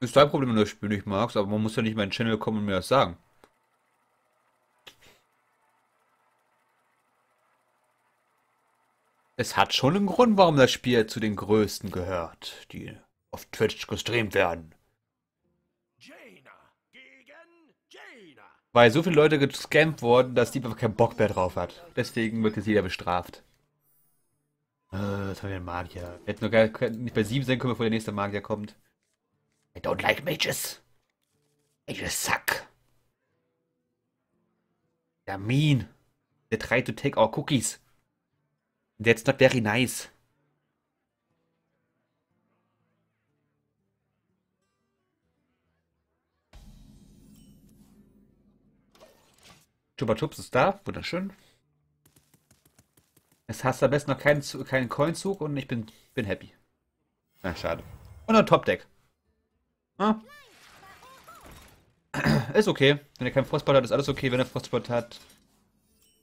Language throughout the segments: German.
Ist dein Problem, wenn du das Spiel nicht magst, aber man muss ja nicht in meinen Channel kommen und mir das sagen. Es hat schon einen Grund, warum das Spiel zu den größten gehört, die auf Twitch gestreamt werden. Weil so viele Leute gescampt wurden, dass die einfach keinen Bock mehr drauf hat. Deswegen wird jetzt jeder bestraft. Äh, was haben wir denn Magier? Wir hätten noch gar nicht bei 7 sein können, bevor der nächste Magier kommt. I don't like mages. Mages suck. They're mean. They try to take our cookies. That's not very nice. Chupa Chups ist da, wunderschön. Es hast am besten noch keinen, keinen Coinzug und ich bin, bin happy. Na, schade. Und ein Top-Deck. Ah. Ist okay. Wenn er keinen Frostball hat, ist alles okay. Wenn er Frostball hat,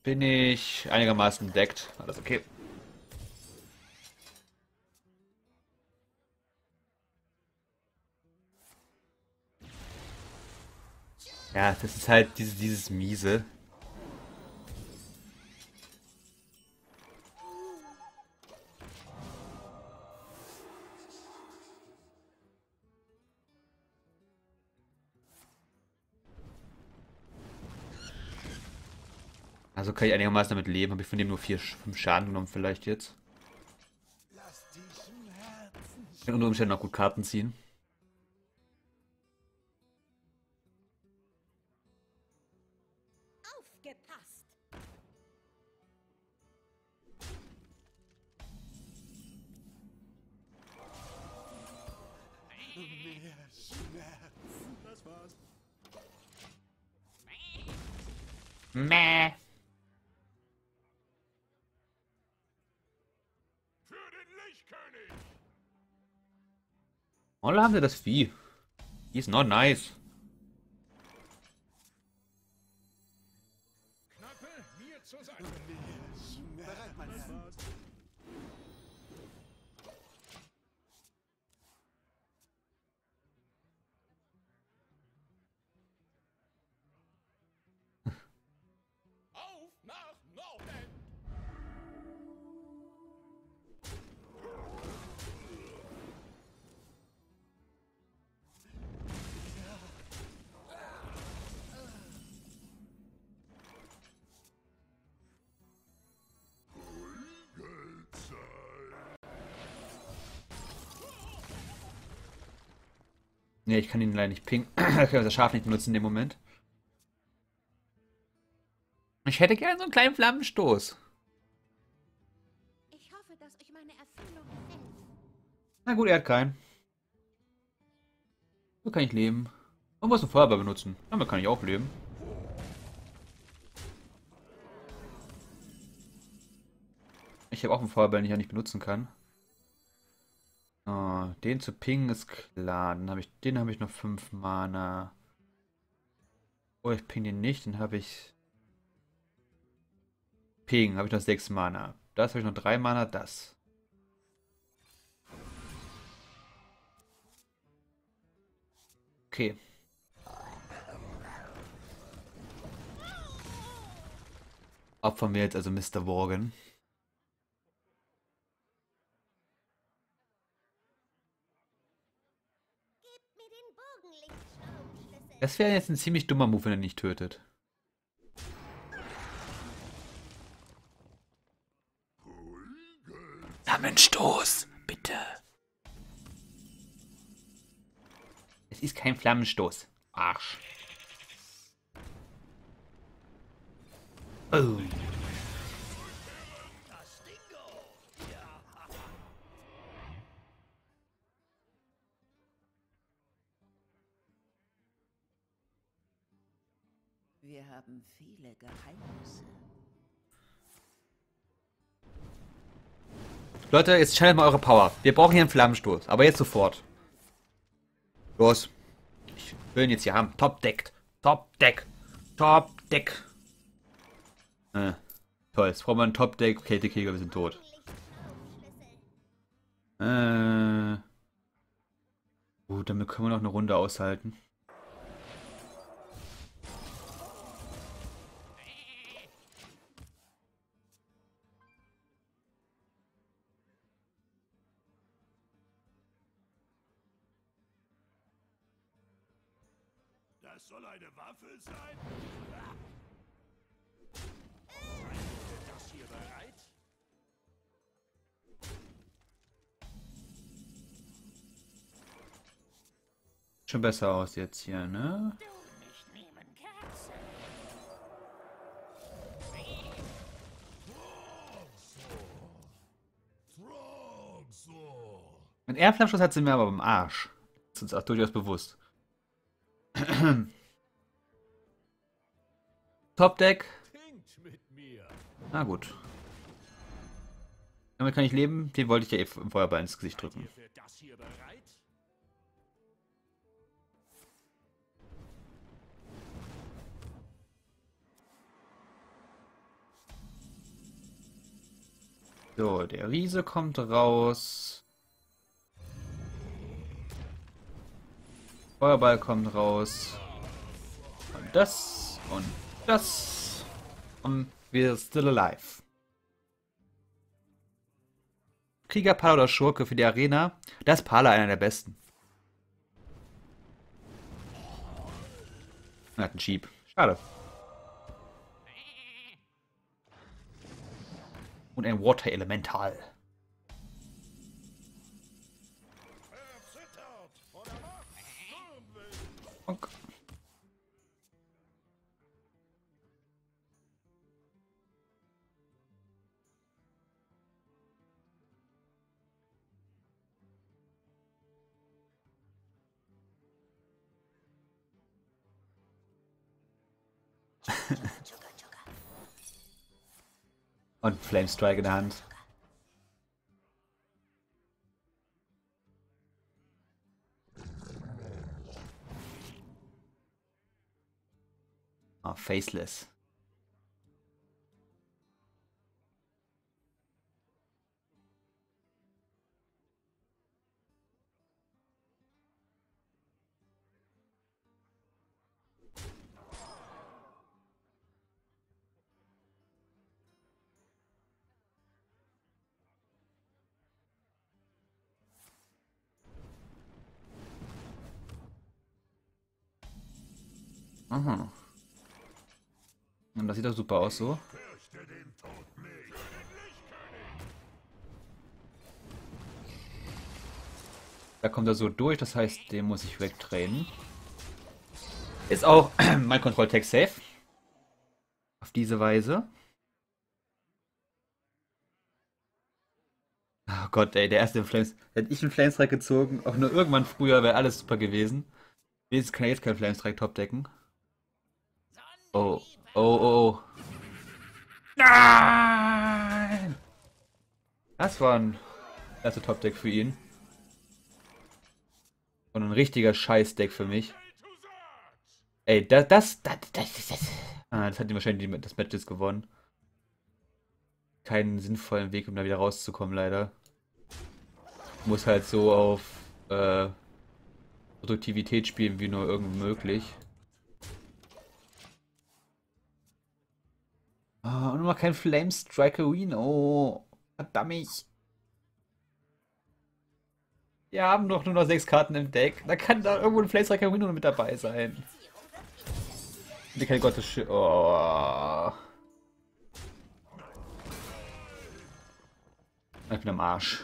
bin ich einigermaßen deckt. Alles okay. Ja, das ist halt dieses, dieses miese. Also kann ich einigermaßen damit leben. Habe ich von dem nur 4, 5 Schaden genommen vielleicht jetzt. Ich kann unter Umständen noch gut Karten ziehen. Mäh. Oder haben wir das Vieh? Ist not nice. Ne, ich kann ihn leider nicht pingen. ich kann das Schaf nicht benutzen in dem Moment. Ich hätte gerne so einen kleinen Flammenstoß. Ich hoffe, dass euch meine Erfindung gefällt. Na gut, er hat keinen. So kann ich leben. Und was ein Feuerball benutzen. Damit kann ich auch leben. Ich habe auch einen Feuerball, den ich ja nicht benutzen kann. Den zu pingen ist klar. Dann habe ich, den habe ich noch 5 Mana. Oh, ich ping den nicht, dann habe ich. Ping, habe ich noch 6 Mana. Das habe ich noch 3 Mana, das. Okay. Opfern wir jetzt also Mr. Worgen. Das wäre jetzt ein ziemlich dummer Move, wenn er nicht tötet. Flammenstoß, bitte. Es ist kein Flammenstoß. Arsch. Oh. Haben viele Geheimnisse. Leute, jetzt channelt mal eure Power. Wir brauchen hier einen Flammenstoß, aber jetzt sofort. Los. Ich will ihn jetzt hier haben. Top Deck. Top Deck. Top Deck. Äh, toll, jetzt brauchen wir einen Top Deck. Kältekegel, wir sind tot. Äh. Gut, damit können wir noch eine Runde aushalten. Soll eine Waffe sein? Seid das hier bereit? Schon besser aus jetzt hier, ne? Ein Airflamschuss hat sie mir aber im Arsch. Das ist uns auch durchaus bewusst. Topdeck. Na gut. Damit kann ich leben. Den wollte ich ja eh im Feuerball ins Gesicht drücken. So, der Riese kommt raus. Feuerball kommt raus. Und das und das. Und wir still alive. Krieger, Pala oder Schurke für die Arena. Da ist Pala einer der besten. Er hat einen Jeep. Schade. Und ein Water Elemental. Erzittert Und Flame Strike in Hand. Ah, faceless. Sieht doch super aus so. Da kommt er so durch, das heißt, den muss ich wegtrainen. Ist auch mein Kontrolltext safe. Auf diese Weise. Oh Gott, ey, der erste Flames. Hätte ich einen Flamestrike gezogen, auch nur irgendwann früher, wäre alles super gewesen. Wenigstens kann er jetzt keinen Flamestrike topdecken. Oh, oh, oh, oh. Nein! Das war ein erster Topdeck für ihn. Und ein richtiger Scheißdeck für mich. Ey, das, das, das, das, das. Ah, das hat ihm wahrscheinlich das Match jetzt gewonnen. Keinen sinnvollen Weg, um da wieder rauszukommen, leider. Muss halt so auf äh, Produktivität spielen, wie nur irgend möglich. Und noch kein Flame Strikerino. Verdammt. Wir haben doch nur noch sechs Karten im Deck. Da kann da irgendwo ein Flame Strikerino mit dabei sein. Die keine Gottes Oh. Ich bin am Arsch.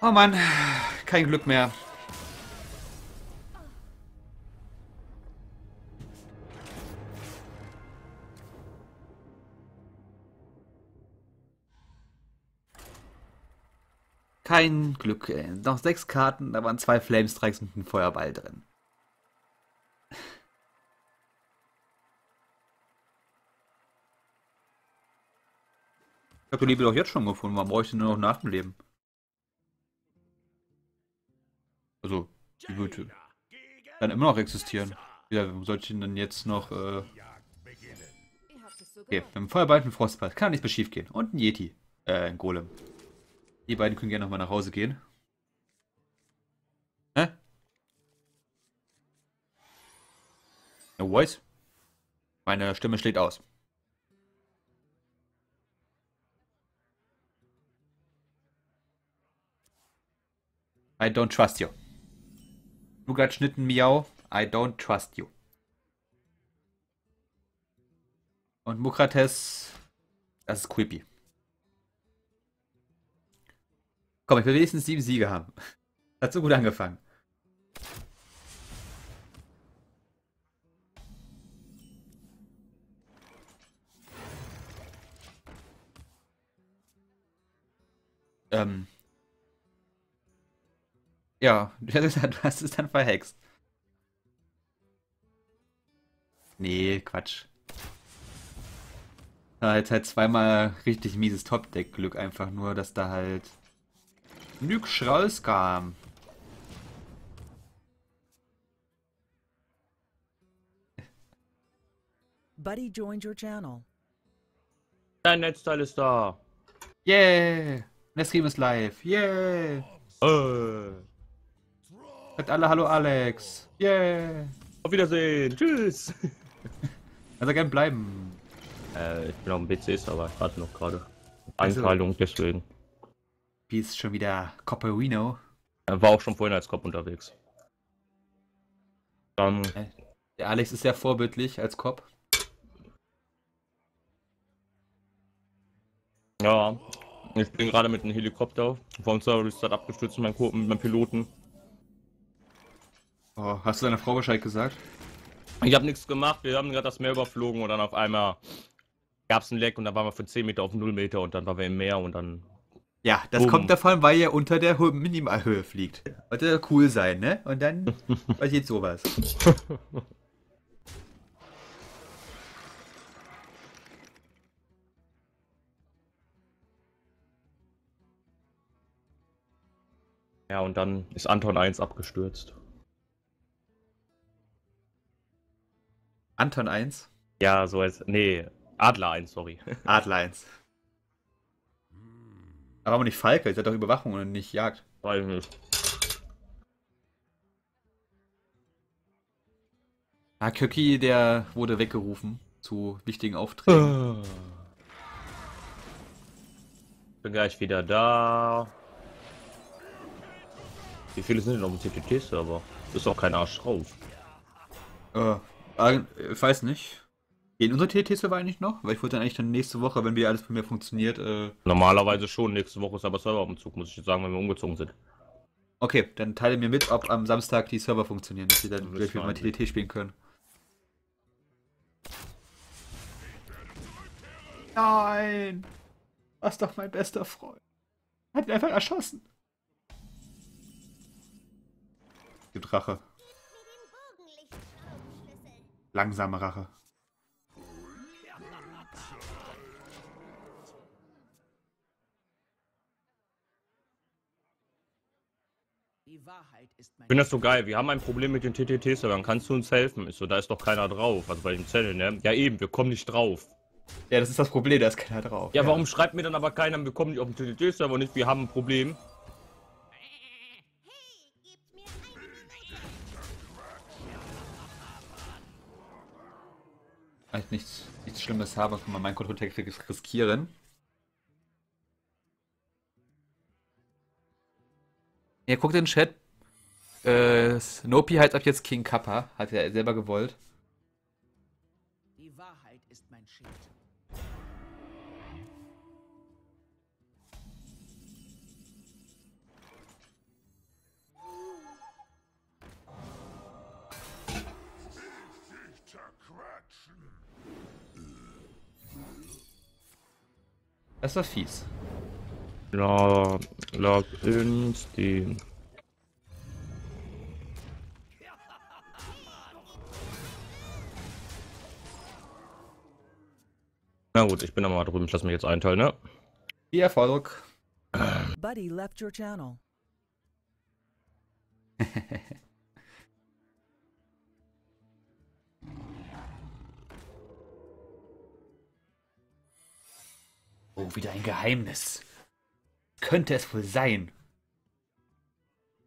Oh Mann, kein Glück mehr. Kein Glück, ey. Noch sechs Karten, da waren zwei Flame Strikes und ein Feuerball drin. Ich habe die Liebe doch jetzt schon gefunden. Warum brauche ich denn nur noch nach dem Leben? Also, die würde dann immer noch existieren. Ja, warum sollte ich denn dann jetzt noch, äh... Okay, mit dem Feuerball und einem Frostball kann nichts mehr schief gehen. Und ein Yeti. Äh, ein Golem. Die beiden können gerne nochmal nach Hause gehen. Hä? No voice? Meine Stimme schlägt aus. I don't trust you. Nougat Schnitten Miau, I don't trust you. Und Mukrates, das ist creepy. Komm, ich will wenigstens sieben Siege haben. Hat so gut angefangen. Ähm. Ja, du hast es dann verhext. Nee, Quatsch. Da jetzt halt zweimal richtig mieses Top-Deck-Glück einfach nur, dass da halt nix rauskam. Buddy joined your channel. Dein Netzteil ist da. Yeah! Nestream ist live. Yeah! Äh. Sagt alle Hallo Alex. Yeah! Auf Wiedersehen. Tschüss. Also gern bleiben. Äh, ich bin auf dem PC, aber ich warte noch gerade. Also- Einteilung, deswegen. Wie ist schon wieder Copperino? Er war auch schon vorhin als Cop unterwegs. Dann, Der Alex ist sehr vorbildlich als Cop. ja, ich bin gerade mit einem Helikopter vom Server Restart abgestürzt mit meinem, Co- mit meinem Piloten. Oh, hast du deiner Frau Bescheid gesagt? Ich habe nichts gemacht, wir haben gerade das Meer überflogen und dann auf einmal gab es ein Leck und dann waren wir von 10 Meter auf 0 Meter und dann waren wir im Meer und dann. Ja, das Boom. kommt davon, weil ihr unter der Hö- Minimalhöhe fliegt. Wollte cool sein, ne? Und dann passiert sowas. Ja, und dann ist Anton 1 abgestürzt. Anton 1, Ja, so als. Nee, Adler 1, sorry. Adler 1. Aber warum nicht Falke? Ihr seid doch Überwachung und nicht Jagd. Weiß ich nicht. Ah, Köki, der wurde weggerufen zu wichtigen Aufträgen. Bin gleich wieder da. Wie viele sind denn auf dem TTT-Server? Ist auch kein Arsch drauf. Äh, äh, ich weiß nicht. Gehen unsere TT-Server eigentlich noch? Weil ich wollte dann eigentlich dann nächste Woche, wenn wieder alles bei mir funktioniert, äh, Normalerweise schon. Nächste Woche ist aber Serverumzug, muss ich jetzt sagen, wenn wir umgezogen sind. Okay, dann teile mir mit, ob am Samstag die Server funktionieren, dass wir dann Das gleich wieder mal TTT spielen können. Nein! Was doch mein bester Freund. Hat ihn einfach erschossen. Gibt Rache. Langsame Rache. Die Wahrheit ist mein Ich finde das so geil. Wir haben ein Problem mit den TTT-Servern. Kannst du uns helfen? Ist so, da ist doch keiner drauf. Also bei den Zellen, ne? Ja, eben, wir kommen nicht drauf. Ja, das ist das Problem, da ist keiner drauf. Ja, warum schreibt mir dann aber keiner, wir kommen nicht auf den TTT-Server nicht? Wir haben ein Problem. Wenn ich nichts, nichts Schlimmes habe, kann man meinen Kontrolltext riskieren. Ja, guckt in den Chat. Äh, Snoopy heißt ab jetzt King Kappa. Hat er selber gewollt. Die Wahrheit ist mein Schild. Das war fies. La, Login, Steam. Na gut, ich bin aber mal drüben. Ich lasse mich jetzt einteilen, ne? Viel Erfolg. Buddy left your channel. Oh, wieder ein Geheimnis. könnte es wohl sein?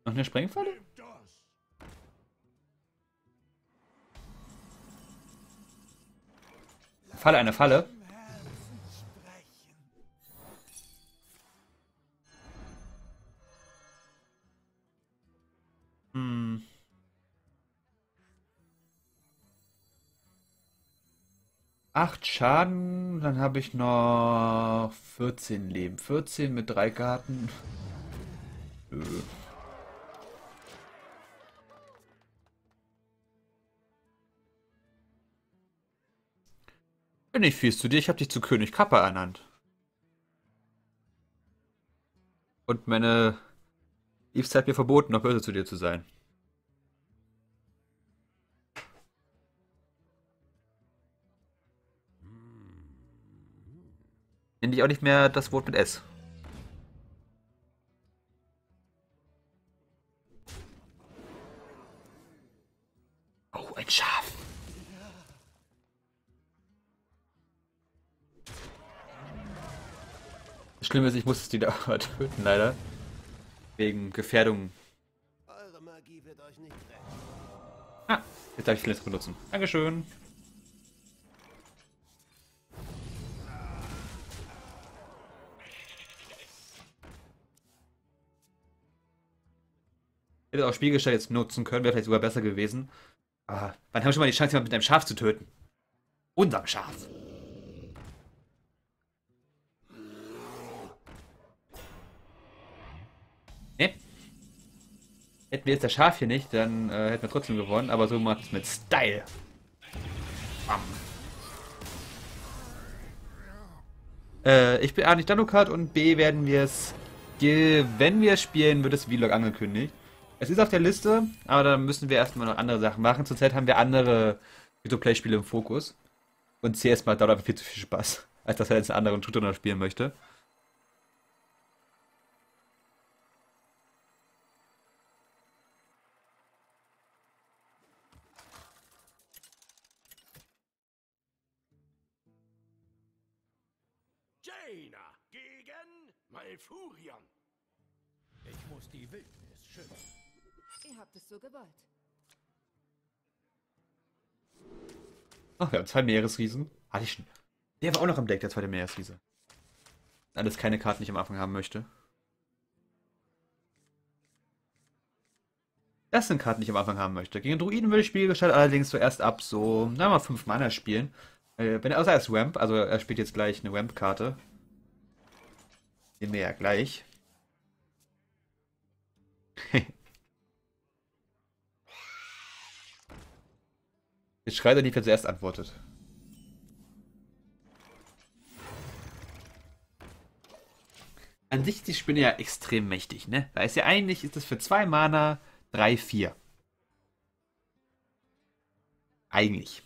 Noch eine Sprengfalle? Falle, eine Falle. 8 Schaden, dann habe ich noch 14 Leben. 14 mit 3 Karten. Nö. Bin ich fies zu dir, ich habe dich zu König Kappa ernannt. Und meine Liebste hat mir verboten, noch böse zu dir zu sein. Nenn dich auch nicht mehr das Wort mit S. Oh, ein Schaf. Das Schlimme ist, ich muss es die Dauer töten, leider. Wegen Gefährdung. Eure Magie wird euch nicht retten. Ah, jetzt darf ich Flint benutzen. Dankeschön. Hätte auch Spiegelstall jetzt nutzen können, wäre vielleicht sogar besser gewesen. Aber wann haben wir schon mal die Chance, jemanden mit einem Schaf zu töten? Unserem Schaf. Ne? Hätten wir jetzt das Schaf hier nicht, dann äh, hätten wir trotzdem gewonnen, aber so macht es mit Style. Bam. Äh, ich bin A nicht Danukat und B werden wir es, wenn wir spielen, wird es Vlog angekündigt. Es ist auf der Liste, aber da müssen wir erstmal noch andere Sachen machen. Zurzeit haben wir andere Free-to-Play-Spiele im Fokus. Und CS macht dauert viel zu viel Spaß, als dass er jetzt einen anderen Shooter noch spielen möchte. Jaina gegen Malfurion. Ich muss die Wildnis schützen. Ihr habt es so gewollt. Ach, wir haben zwei Meeresriesen. Hatte ich schon. Der war auch noch im Deck, der zweite Meeresriese. Alles keine Karten, die ich am Anfang haben möchte. Das sind Karten, die ich am Anfang haben möchte. Gegen Druiden will ich Spielgestalt allerdings zuerst ab so, na mal 5 Mana spielen. Äh, wenn er außer er ist Ramp, also er spielt jetzt gleich eine Ramp-Karte. Sehen wir ja gleich. Schreit er nicht, wer zuerst antwortet. An sich ist die Spinne ja extrem mächtig, ne? Da ist ja eigentlich, ist das für zwei Mana 3, 4. Eigentlich.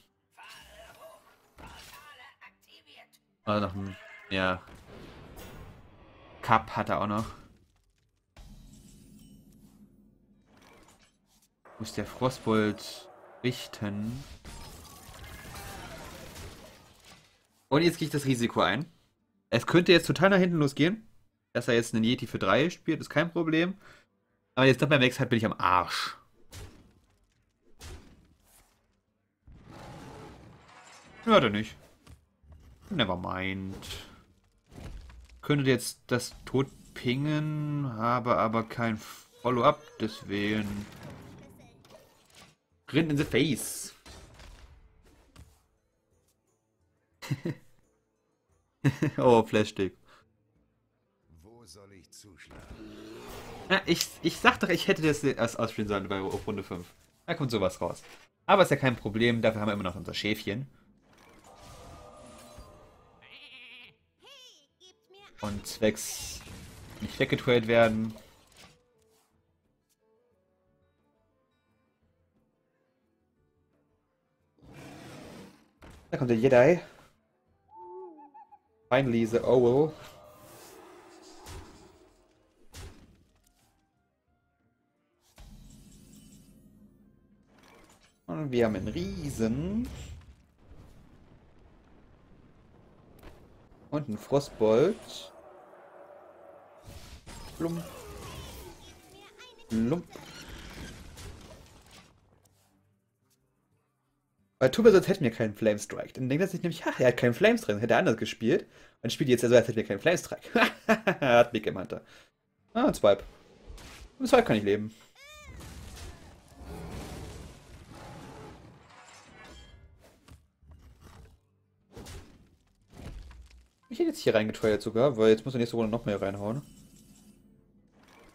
Also noch ein, ja. Cup hat er auch noch. Muss der Frostbolt richten. Und jetzt gehe ich das Risiko ein. Es könnte jetzt total nach hinten losgehen. Dass er jetzt einen Yeti für 3 spielt, ist kein Problem. Aber jetzt noch beim Wechsel bin ich am Arsch. Ja, dann nicht. Never mind. Könnte jetzt das Tod pingen, habe aber kein Follow-up, deswegen. Grin in the face. oh, Flashstick. Wo soll ich zuschlagen? Ja, ich, ich sag doch, ich hätte das erst ausspielen sollen bei auf Runde 5. Da kommt sowas raus. Aber ist ja kein Problem, dafür haben wir immer noch unser Schäfchen. Und zwecks nicht weggetradet werden. Da kommt der Jedi. Finally the owl. Und wir haben einen Riesen. Und einen Frostbolt. Blum. Blum. Weil mir als hätten wir keinen Flame Strike. Dann denkt er sich nämlich, ach, er hat keinen Flame Strike, hätte er anders gespielt. Und spielt jetzt so, als hätten wir keinen Flame Strike. hat Big Game. Ah, ein Swipe. Mit Swipe kann ich leben. Ich hätte jetzt hier reingetrollt sogar, weil jetzt muss er nächste Runde noch mehr reinhauen.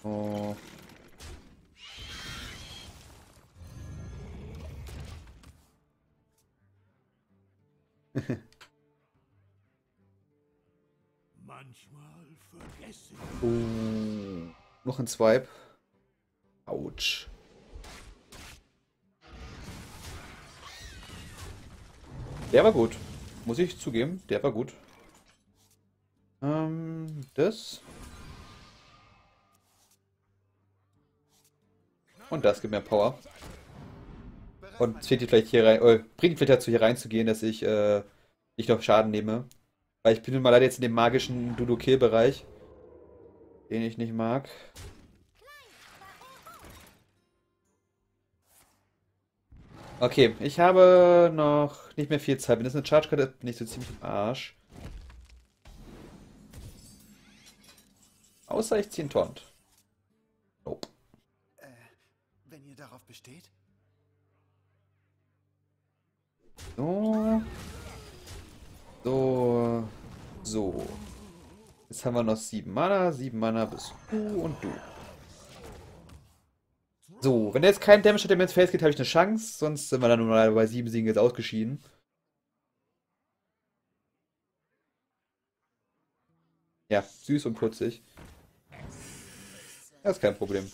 Oh. Oh. Noch ein Swipe. Autsch. Der war gut. Muss ich zugeben. Der war gut. Ähm, das. Und das gibt mir Power. Und zwingt vielleicht hier rein, äh, bringt vielleicht dazu hier reinzugehen, dass ich äh, nicht noch Schaden nehme. Weil ich bin nun mal leider jetzt in dem magischen Dudo-Kill-Bereich. Den ich nicht mag. Okay, ich habe noch nicht mehr viel Zeit. Wenn das eine Charge Card ist, bin ich so ziemlich im Arsch. Außer ich ziehe einen Taunt. Nope. Äh, wenn ihr darauf besteht? So. So. So. Jetzt haben wir noch sieben Mana. Sieben Mana bist du und du. So, wenn er jetzt kein Damage hat, der mir ins Face geht, habe ich eine Chance. Sonst sind wir dann nur mal bei sieben Siegen jetzt ausgeschieden. Ja, süß und putzig. Das ist kein Problem.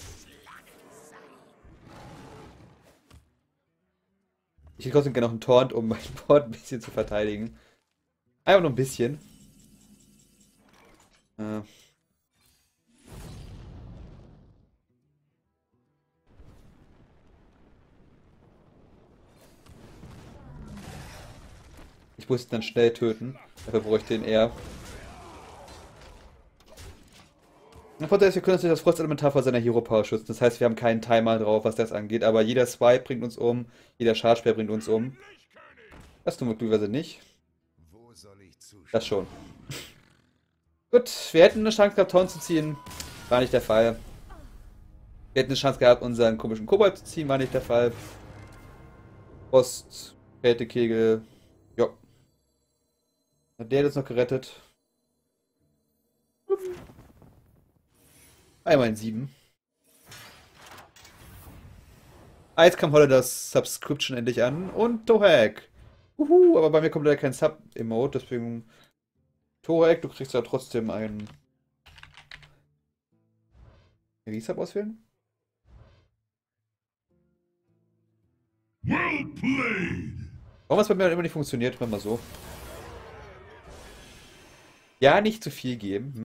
Ich hätte trotzdem gerne noch einen Taunt, um mein Board ein bisschen zu verteidigen. Einfach nur ein bisschen. Äh. Ich muss ihn dann schnell töten. Dafür bräuchte ich ihn eher. Der Vorteil ist, wir können uns durch das Frostelementar vor seiner Hero Power schützen. Das heißt, wir haben keinen Timer drauf, was das angeht. Aber jeder Swipe bringt uns um, jeder Spell bringt uns um. Das tun wir glücklicherweise nicht. Das schon. Gut, wir hätten eine Chance gehabt, Torn zu ziehen. War nicht der Fall. Wir hätten eine Chance gehabt, unseren komischen Kobold zu ziehen. War nicht der Fall. Post, Kältekegel. Ja. Hat der das noch gerettet? Einmal in sieben. Ah, jetzt kam heute das Subscription endlich an. Und Tohack. Uhu, aber bei mir kommt leider kein Sub-Emote, deswegen. Tohack, du kriegst ja trotzdem einen. Resub auswählen? Well played! Warum es bei mir immer nicht funktioniert, wenn mal so. Ja, nicht zu viel geben.